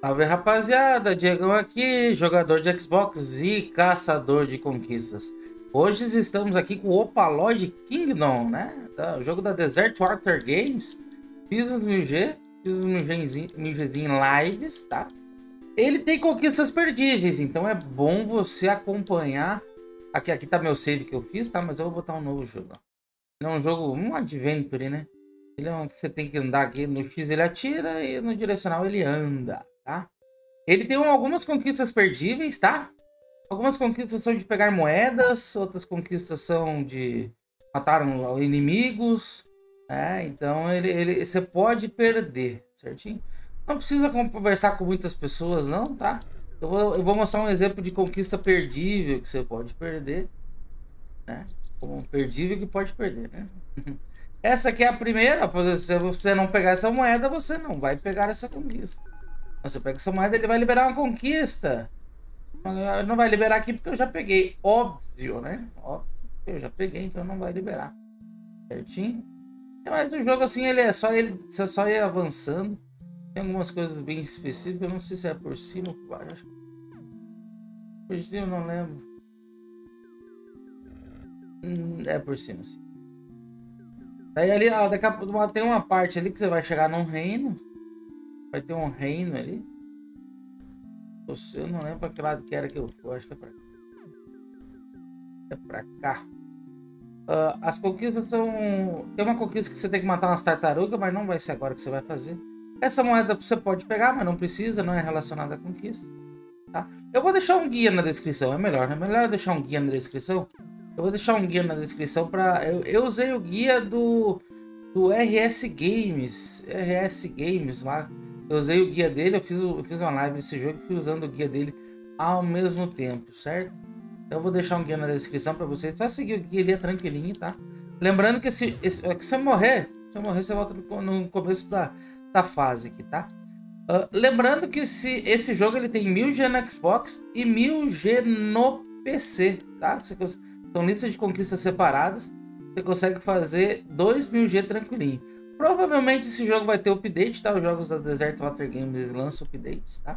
Salve rapaziada, Diegão aqui, jogador de Xbox e caçador de conquistas. Hoje estamos aqui com o Opalod Kingdom, né? O jogo da Desert Water Games. Fiz uns 1000G, fiz uns 1000G em lives, tá? Ele tem conquistas perdíveis, então é bom você acompanhar. Aqui, aqui tá meu save que eu fiz, tá? Mas eu vou botar um novo jogo. Ele é um jogo, um adventure, né? Ele é um que você tem que andar aqui no X ele atira e no direcional ele anda tá? Ele tem algumas conquistas perdíveis, tá? Algumas conquistas são de pegar moedas, outras conquistas são de matar inimigos, né? Então ele, ele, você pode perder, certinho? Não precisa conversar com muitas pessoas, não, tá? Eu vou, eu vou mostrar um exemplo de conquista perdível que você pode perder, né? Como perdível que pode perder, né? Essa aqui é a primeira, se você não pegar essa moeda, você não vai pegar essa conquista. Você pega essa moeda, ele vai liberar uma conquista. Não vai liberar aqui porque eu já peguei. Óbvio, né? Óbvio. Eu já peguei, então não vai liberar. Certinho? Mas no jogo assim, ele é só ele. Você só ir avançando. Tem algumas coisas bem específicas. Eu não sei se é por cima ou por baixo. Por cima eu não lembro. Hum, é por cima, sim. Daí ali, ó, daqui a pouco tem uma parte ali que você vai chegar num reino. Vai ter um reino ali. Eu não lembro para que lado que era que eu fui. Acho que é para cá. É para cá. Uh, as conquistas são. Tem uma conquista que você tem que matar umas tartarugas, mas não vai ser agora que você vai fazer. Essa moeda você pode pegar, mas não precisa, não é relacionada à conquista. Tá? Eu vou deixar um guia na descrição, é melhor, é melhor deixar um guia na descrição. Eu vou deixar um guia na descrição para eu, eu usei o guia do do RS Games, RS Games lá eu usei o guia dele, eu fiz, eu fiz uma live nesse jogo e fui usando o guia dele ao mesmo tempo, certo? Eu vou deixar um guia na descrição para vocês. Só seguir o guia ali é tranquilinho, tá? Lembrando que, esse, esse, é que se morrer, se morrer, você volta no, no começo da, da fase aqui, tá? Uh, lembrando que esse, esse jogo ele tem 1000G no Xbox e 1000G no PC, tá? São listas de conquistas separadas. Você consegue fazer 2000G tranquilinho. Provavelmente esse jogo vai ter update, tá? Os jogos da Desert Water Games lançam updates, tá?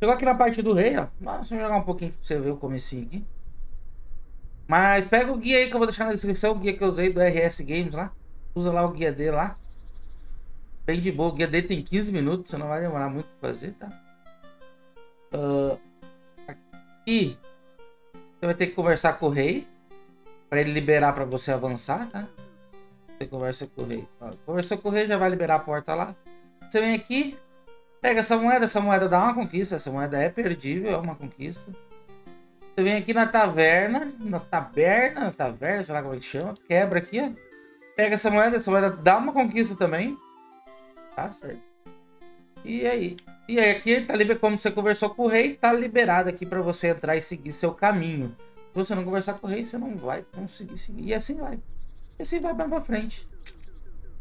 Chegou aqui na parte do rei, ó. Deixa eu jogar um pouquinho pra você ver o comecinho aqui. Mas pega o guia aí que eu vou deixar na descrição, o guia que eu usei do RS Games lá. Usa lá o guia dele lá. Bem de boa, o guia dele tem 15 minutos, você não vai demorar muito pra fazer, tá? Uh, aqui, você vai ter que conversar com o rei. Pra ele liberar pra você avançar, tá? Você conversa com o rei. Conversou com o rei, já vai liberar a porta lá. Você vem aqui, pega essa moeda. Essa moeda dá uma conquista. Essa moeda é perdível, é uma conquista. Você vem aqui na taverna, na taberna, na taverna, sei lá como é que chama. Quebra aqui, ó. Pega essa moeda, essa moeda dá uma conquista também. Tá certo. E aí? E aí aqui tá liberado, como você conversou com o rei, tá liberado aqui para você entrar e seguir seu caminho. Se você não conversar com o rei, você não vai conseguir seguir. E assim vai. E assim vai pra frente.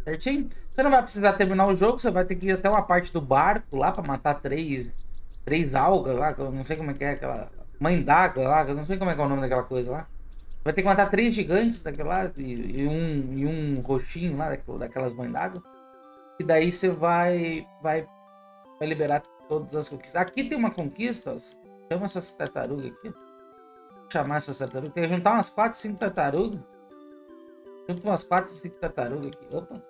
Certinho? Você não vai precisar terminar o jogo, você vai ter que ir até uma parte do barco lá pra matar três, três algas lá, que eu não sei como é que é aquela. Mãe d'água lá, que eu não sei como é que é o nome daquela coisa lá. Vai ter que matar três gigantes daquela lá e, e um, e um roxinho lá, daquelas mães d'água. E daí você vai, vai, vai liberar todas as conquistas. Aqui tem uma conquista, chama essas tartarugas aqui. Vou chamar essas tartarugas. Tem que juntar umas 4, 5 tartarugas. Junto umas 4, 5 tartarugas aqui. Opa.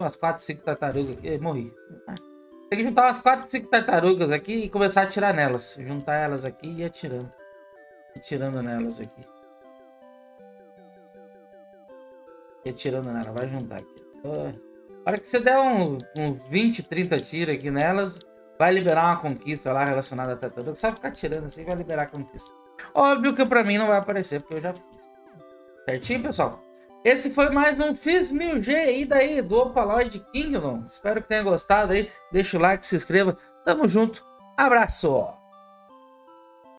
Umas 4, 5 tartarugas aqui. Morri. Tem que juntar umas 4, 5 tartarugas aqui e começar a atirar nelas. Juntar elas aqui e ir atirando. Atirando nelas aqui. E atirando nelas. Vai juntar aqui. A hora que você der uns, uns 20, 30 tiros aqui nelas, vai liberar uma conquista lá relacionada à tartaruga. Só ficar atirando assim vai liberar a conquista. Óbvio que pra mim não vai aparecer, porque eu já fiz. Certinho, pessoal? Esse foi mais um Fiz 1000G aí daí do Opaloid Kingdom. Espero que tenha gostado aí. Deixa o like, se inscreva. Tamo junto. Abraço!